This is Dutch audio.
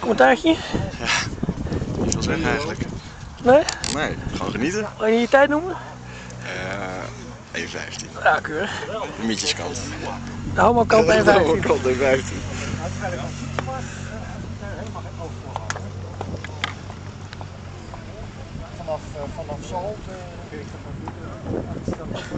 Commentaartje? Niet veel zeggen eigenlijk. Nee? Nee, gewoon genieten. Wil je je tijd noemen? Eh 1,15. Ja, keurig. De mietjeskant. De homokant 1.15. De 15. 1,15. Vanaf, eh, vanaf Zalt. Uh, eh,